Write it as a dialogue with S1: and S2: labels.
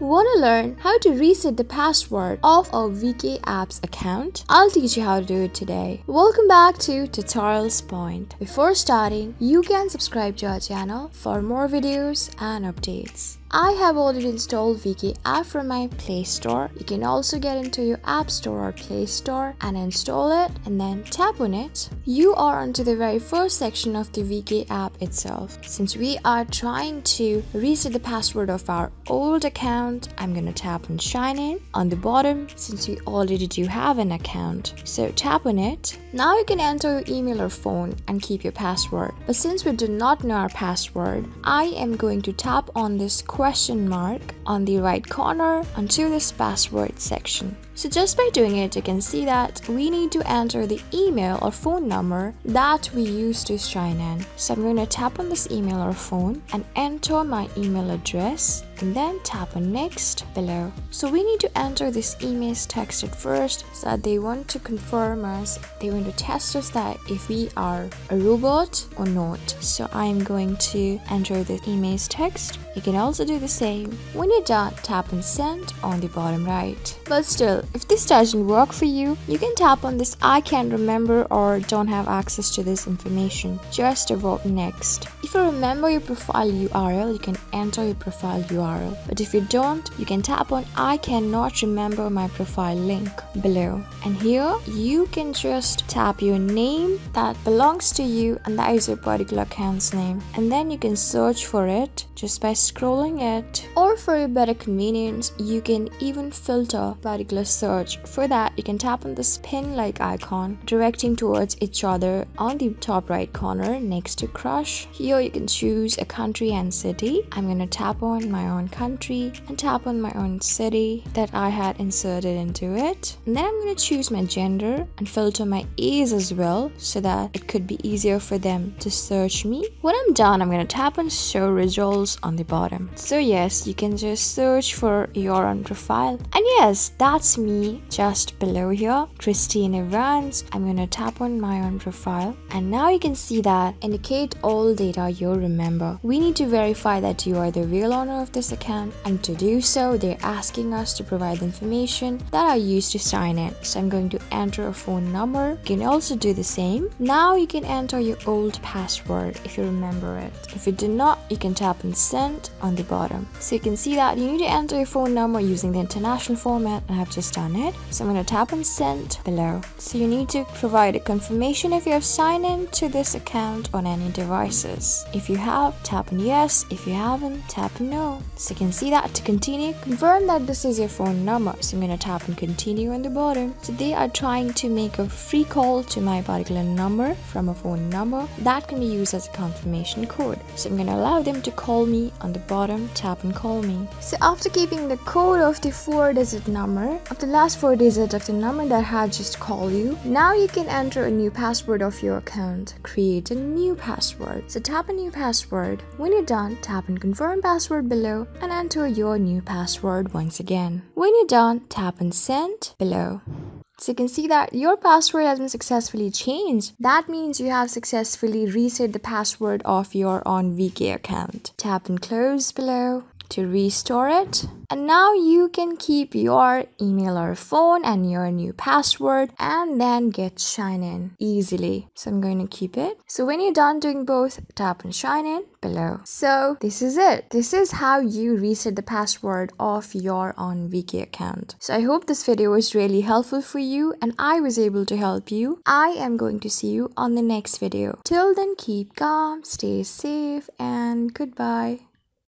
S1: Wanna learn how to reset the password of a VK Apps account? I'll teach you how to do it today. Welcome back to Tutorials Point. Before starting, you can subscribe to our channel for more videos and updates. I have already installed VK app from my Play Store. You can also get into your App Store or Play Store and install it and then tap on it. You are onto the very first section of the VK app itself. Since we are trying to reset the password of our old account, I'm gonna tap on Sign In on the bottom since we already do have an account. So tap on it. Now you can enter your email or phone and keep your password. But since we do not know our password, I am going to tap on this mark on the right corner onto this password section. So just by doing it, you can see that we need to enter the email or phone number that we used to sign in. So I'm going to tap on this email or phone and enter my email address and then tap on next below. So we need to enter this email's text at first so that they want to confirm us, they want to test us that if we are a robot or not. So I'm going to enter the email's text. You can also do the same. When you're done, tap on send on the bottom right. But still, if this doesn't work for you, you can tap on this I can't remember or don't have access to this information. Just vote next. If you remember your profile URL, you can enter your profile URL. But if you don't, you can tap on I cannot remember my profile link below. And here you can just tap your name that belongs to you and that is your particular account's name. And then you can search for it just by scrolling it. Or for your better convenience, you can even filter particular search. For that, you can tap on this pin like icon directing towards each other on the top right corner next to crush. Here you can choose a country and city. I'm gonna tap on my own country and tap on my own city that I had inserted into it. And then I'm gonna choose my gender and filter my age as well so that it could be easier for them to search me. When I'm done, I'm gonna tap on show results on the bottom. So yes, you can just search for your own profile. And yes, that's me just below here, Christine Evans. I'm gonna tap on my own profile and now you can see that indicate all data you remember. We need to verify that you are the real owner of this account and to do so they're asking us to provide information that I used to sign in. So I'm going to enter a phone number. You can also do the same. Now you can enter your old password if you remember it. If you do not, you can tap on send on the bottom. So you can see that you need to enter your phone number using the international format and I've just done it. So I'm going to tap on send below. So you need to provide a confirmation if you have signed in to this account on any devices. If you have, tap on yes. If you haven't, tap on no. So you can see that to continue, confirm that this is your phone number. So I'm going to tap on continue on the bottom. So they are trying to make a free call to my particular number from a phone number that can be used as a confirmation code. So I'm going to allow them to call me on the bottom, tap and call me. So after keeping the code of the four digit number, of the last four digits of the number that had just called you, now you can enter a new password of your account. Create a new password. So tap a new password. When you're done, tap and confirm password below and enter your new password once again. When you're done, tap and send below. So you can see that your password has been successfully changed. That means you have successfully reset the password of your on VK account. Tap and close below to restore it. And now you can keep your email or phone and your new password and then get Sign In easily. So I'm going to keep it. So when you're done doing both, tap and Sign In below. So this is it. This is how you reset the password of your on VK account. So I hope this video was really helpful for you and I was able to help you. I am going to see you on the next video. Till then, keep calm, stay safe, and goodbye.